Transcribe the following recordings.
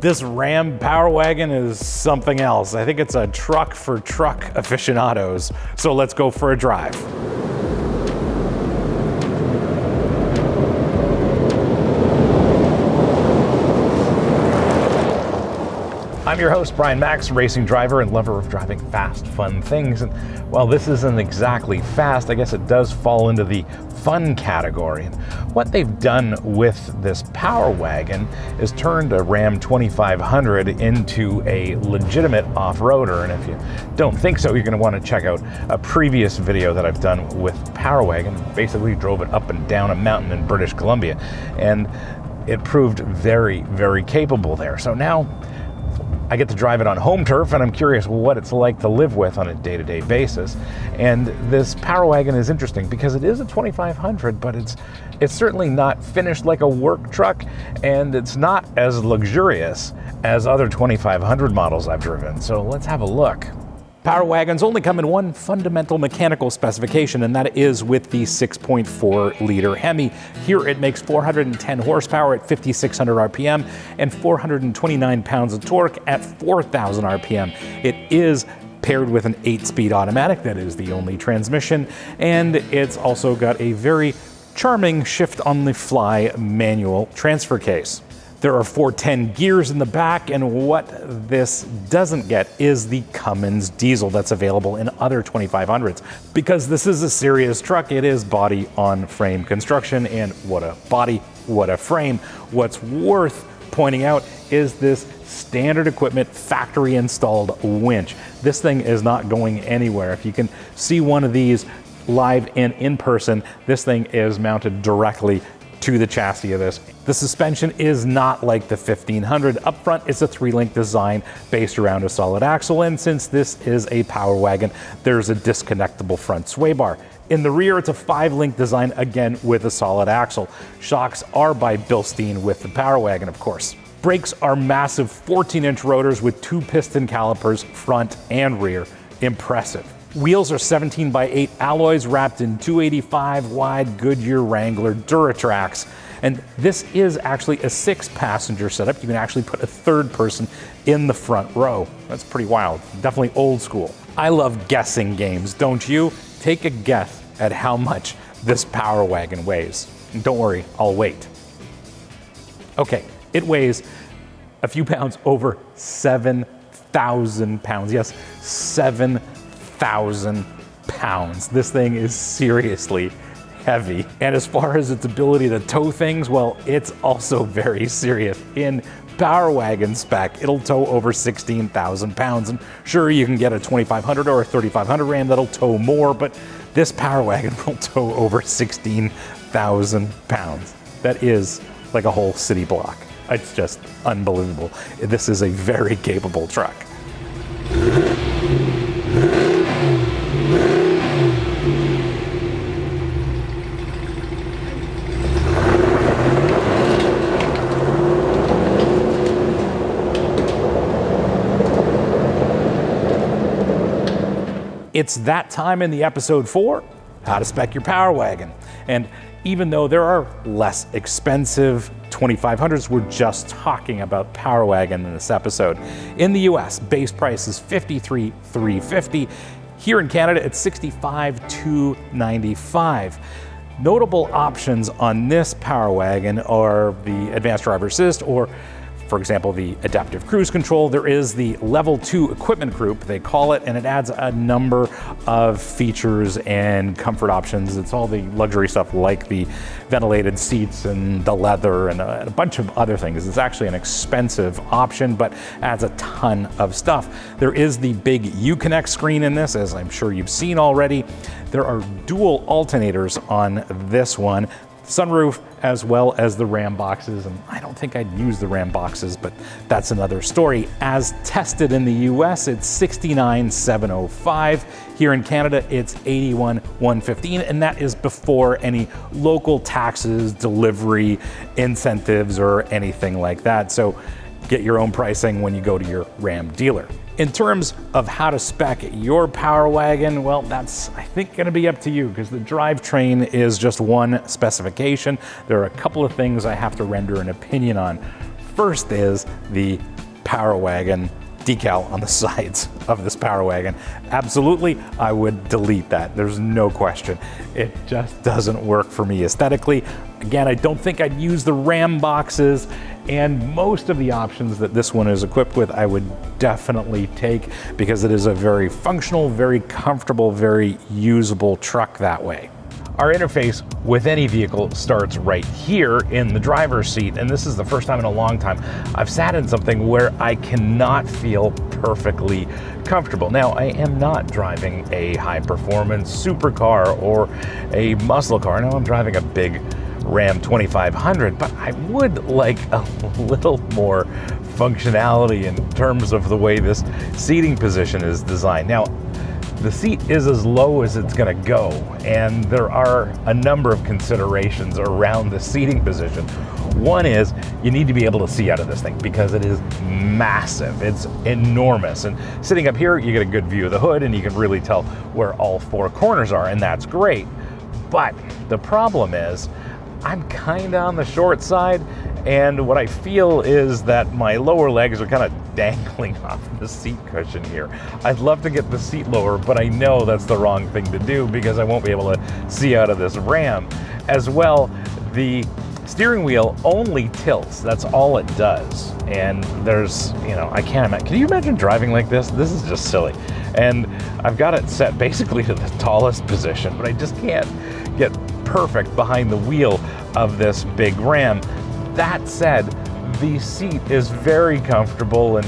This Ram Power Wagon is something else. I think it's a truck for truck aficionados. So let's go for a drive. I'm your host, Brian Makse, racing driver and lover of driving fast, fun things. And while this isn't exactly fast, I guess it does fall into the fun category. And what they've done with this Power Wagon is turned a Ram 2500 into a legitimate off-roader. And if you don't think so, you're going to want to check out a previous video that I've done with Power Wagon. Basically drove it up and down a mountain in British Columbia. And it proved very, very capable there. So now I get to drive it on home turf, and I'm curious what it's like to live with on a day to day basis. And this Power Wagon is interesting because it is a 2500, but it's it's certainly not finished like a work truck, and it's not as luxurious as other 2500 models I've driven. So let's have a look. Power wagons only come in one fundamental mechanical specification, and that is with the 6.4 liter Hemi. Here it makes 410 horsepower at 5,600 RPM and 429 pounds of torque at 4,000 RPM. It is paired with an 8 speed automatic, that is the only transmission, and it's also got a very charming shift on the fly manual transfer case. There are 410 gears in the back, and what this doesn't get is the Cummins diesel that's available in other 2500s. Because this is a serious truck, it is body on frame construction, and what a body, what a frame. What's worth pointing out is this standard equipment factory installed winch. This thing is not going anywhere. If you can see one of these live and in person, this thing is mounted directly to the chassis of this. The suspension is not like the 1500. Up front, it's a three-link design based around a solid axle, and since this is a power wagon, there's a disconnectable front sway bar. In the rear, it's a five-link design, again with a solid axle. Shocks are by Bilstein with the power wagon, of course. Brakes are massive 14-inch rotors with two piston calipers, front and rear. Impressive. Wheels are 17 by 8 alloys wrapped in 285 wide Goodyear Wrangler Duratracs. And this is actually a six passenger setup. You can actually put a third person in the front row. That's pretty wild. Definitely old school. I love guessing games, don't you? Take a guess at how much this Power Wagon weighs. And don't worry, I'll wait. Okay, it weighs a few pounds over 7,000 pounds. Yes, 7,000 thousand pounds. This thing is seriously heavy. And as far as its ability to tow things, well, it's also very serious. In Power Wagon spec, it'll tow over 16,000 pounds. And sure, you can get a 2500 or a 3500 Ram that'll tow more, but this Power Wagon will tow over 16,000 pounds. That is like a whole city block. It's just unbelievable. This is a very capable truck. It's that time in the episode for how to spec your Power Wagon. And even though there are less expensive 2500s, we're just talking about Power Wagon in this episode. In the US, base price is 53,350. Here in Canada, it's 65,295. Notable options on this Power Wagon are the advanced driver assist or for example, the adaptive cruise control. There is the level two equipment group, they call it, and it adds a number of features and comfort options. It's all the luxury stuff like the ventilated seats and the leather and uh, a, a bunch of other things. It's actually an expensive option, but adds a ton of stuff. There is the big Uconnect screen in this, as I'm sure you've seen already. There are dual alternators on this one sunroof as well as the RAM boxes. And I don't think I'd use the RAM boxes, but that's another story. As tested in the US, it's 69,705. Here in Canada, it's 81,115, and that is before any local taxes, delivery incentives, or anything like that. So get your own pricing when you go to your Ram dealer. In terms of how to spec your Power Wagon, well, that's, I think, gonna be up to you because the drivetrain is just one specification. There are a couple of things I have to render an opinion on. First is the Power Wagon decal on the sides of this Power Wagon. Absolutely, I would delete that. There's no question. It just doesn't work for me aesthetically. Again, I don't think I'd use the RAM boxes and most of the options that this one is equipped with, I would definitely take because it is a very functional, very comfortable, very usable truck that way. Our interface with any vehicle starts right here in the driver's seat, and this is the first time in a long time I've sat in something where I cannot feel perfectly comfortable. Now, I am not driving a high performance supercar or a muscle car. Now, I'm driving a big Ram 2500, but I would like a little more functionality in terms of the way this seating position is designed. Now, the seat is as low as it's going to go, and there are a number of considerations around the seating position. One is you need to be able to see out of this thing because it is massive. It's enormous. And sitting up here, you get a good view of the hood and you can really tell where all four corners are, and that's great. But the problem is, I'm kind of on the short side, and what I feel is that my lower legs are kind of dangling off the seat cushion here. I'd love to get the seat lower, but I know that's the wrong thing to do because I won't be able to see out of this Ram. As well, the steering wheel only tilts. That's all it does. And there's, you know, I can't imagine. Can you imagine driving like this? This is just silly. And I've got it set basically to the tallest position, but I just can't get perfect behind the wheel of this big Ram. That said, the seat is very comfortable and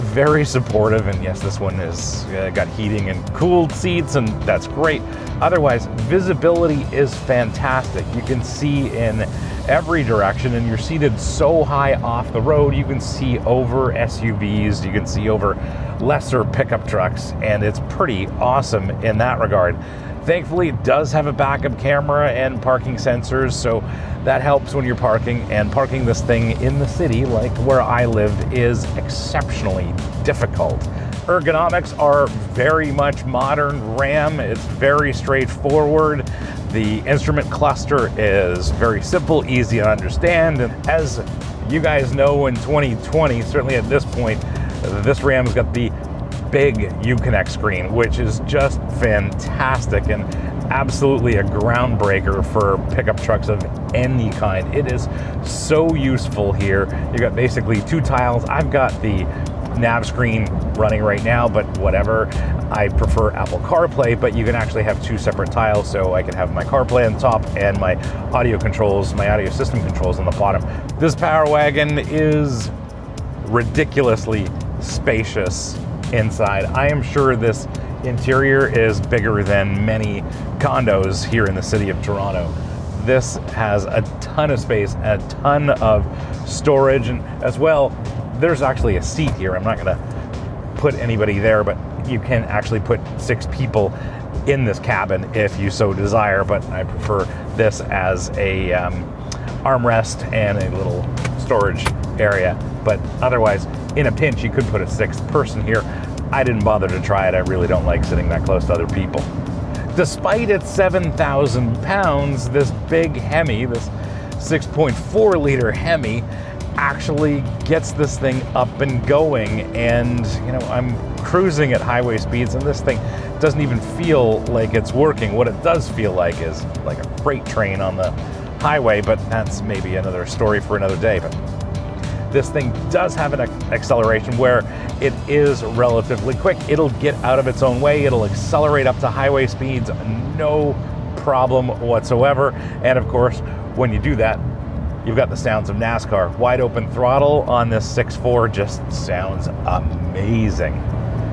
very supportive. And yes, this one has uh, got heating and cooled seats, and that's great. Otherwise, visibility is fantastic. You can see in every direction, and you're seated so high off the road, you can see over SUVs, you can see over lesser pickup trucks, and it's pretty awesome in that regard. Thankfully, it does have a backup camera and parking sensors, so that helps when you're parking. And parking this thing in the city, like where I live, is exceptionally difficult. Ergonomics are very much modern RAM. It's very straightforward. The instrument cluster is very simple, easy to understand. And as you guys know in 2020, certainly at this point, this Ram's got the big Uconnect screen, which is just fantastic and absolutely a groundbreaker for pickup trucks of any kind. It is so useful here. You've got basically two tiles. I've got the nav screen running right now, but whatever. I prefer Apple CarPlay, but you can actually have two separate tiles, so I can have my CarPlay on top and my audio controls, my audio system controls on the bottom. This Power Wagon is ridiculously spacious inside. I am sure this interior is bigger than many condos here in the city of Toronto. This has a ton of space, a ton of storage, and as well, there's actually a seat here. I'm not to put anybody there, but you can actually put six people in this cabin if you so desire. But I prefer this as a um, armrest and a little storage area. But otherwise, in a pinch, you could put a sixth person here. I didn't bother to try it. I really don't like sitting that close to other people. Despite its 7,000 pounds, this big Hemi, this 6.4 liter Hemi, actually gets this thing up and going. And, you know, I'm cruising at highway speeds, and this thing doesn't even feel like it's working. What it does feel like is like a freight train on the highway, but that's maybe another story for another day. But this thing does have an acceleration where it is relatively quick. It'll get out of its own way. It'll accelerate up to highway speeds, no problem whatsoever. And of course, when you do that, you've got the sounds of NASCAR. Wide open throttle on this 6.4 just sounds amazing.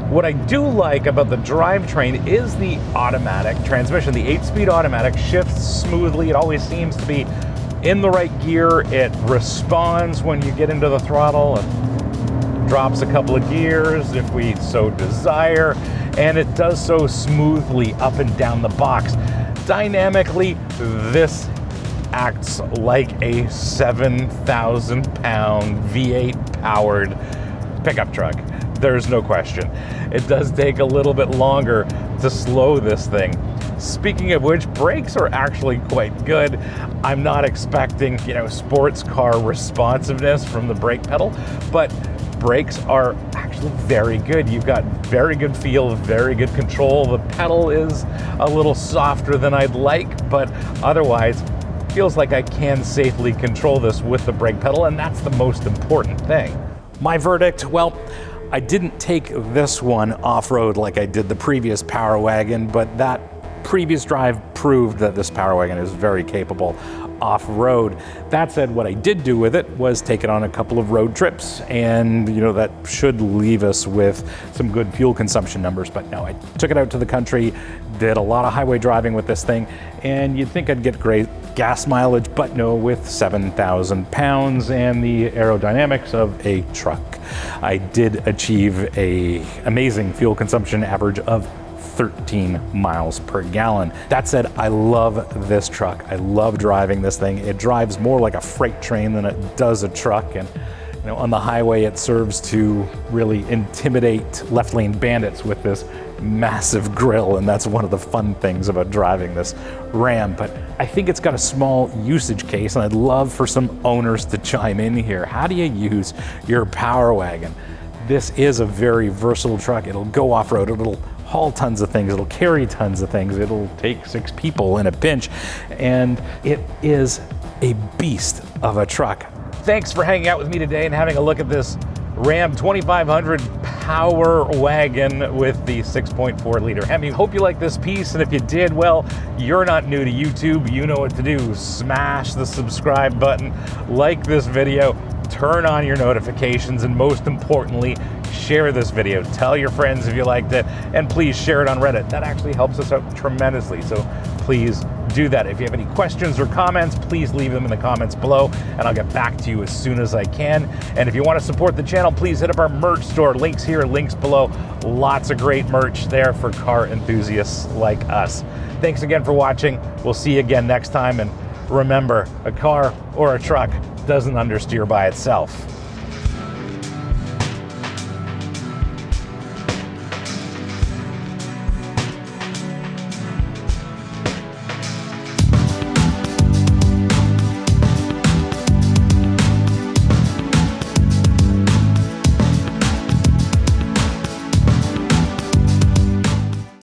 What I do like about the drivetrain is the automatic transmission. The eight speed automatic shifts smoothly. It always seems to be in the right gear. It responds when you get into the throttle and drops a couple of gears if we so desire. And it does so smoothly up and down the box. Dynamically, this acts like a 7,000 pound V8 powered pickup truck. There's no question. It does take a little bit longer to slow this thing, Speaking of which, brakes are actually quite good. I'm not expecting, you know, sports car responsiveness from the brake pedal, but brakes are actually very good. You've got very good feel, very good control. The pedal is a little softer than I'd like, but otherwise, feels like I can safely control this with the brake pedal, and that's the most important thing. My verdict, well, I didn't take this one off-road like I did the previous Power Wagon, but that previous drive proved that this Power Wagon is very capable off-road. That said, what I did do with it was take it on a couple of road trips, and you know that should leave us with some good fuel consumption numbers. But no, I took it out to the country, did a lot of highway driving with this thing, and you'd think I'd get great gas mileage, but no, with 7,000 pounds and the aerodynamics of a truck. I did achieve a amazing fuel consumption average of 13 miles per gallon. That said, I love this truck. I love driving this thing. It drives more like a freight train than it does a truck. And you know, on the highway, it serves to really intimidate left lane bandits with this massive grill. And that's one of the fun things about driving this Ram. But I think it's got a small usage case, and I'd love for some owners to chime in here. How do you use your Power Wagon? This is a very versatile truck. It'll go off road, it'll haul tons of things, it'll carry tons of things, it'll take six people in a pinch, and it is a beast of a truck. Thanks for hanging out with me today and having a look at this Ram 2500 Power Wagon with the 6.4 liter Hemi. Hope you like this piece, and if you did, well, you're not new to YouTube. You know what to do. Smash the subscribe button, like this video, turn on your notifications, and most importantly, share this video. Tell your friends if you liked it, and please share it on Reddit. That actually helps us out tremendously, so please do that. If you have any questions or comments, please leave them in the comments below, and I'll get back to you as soon as I can. And if you want to support the channel, please hit up our merch store. Links here, links below. Lots of great merch there for car enthusiasts like us. Thanks again for watching. We'll see you again next time, and remember, a car or a truck doesn't understeer by itself.